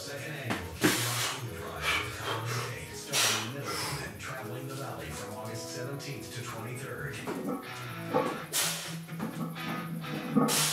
second annual Drive and traveling the valley from August 17th to 23rd.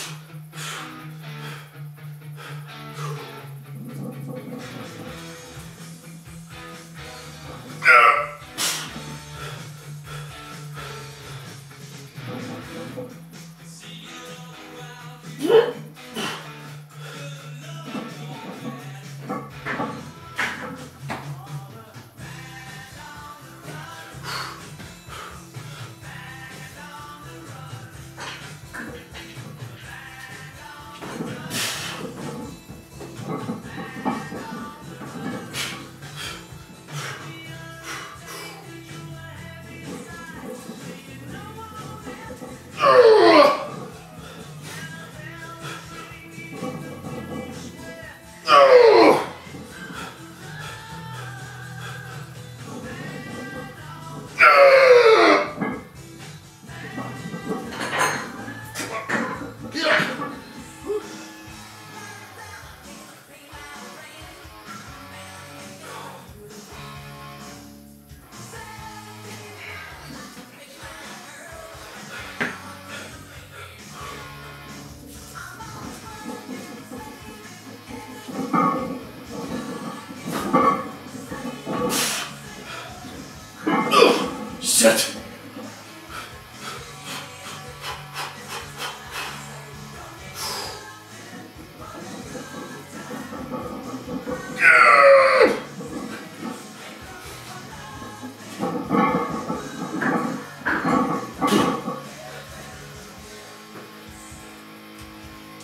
Shit!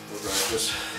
We'll just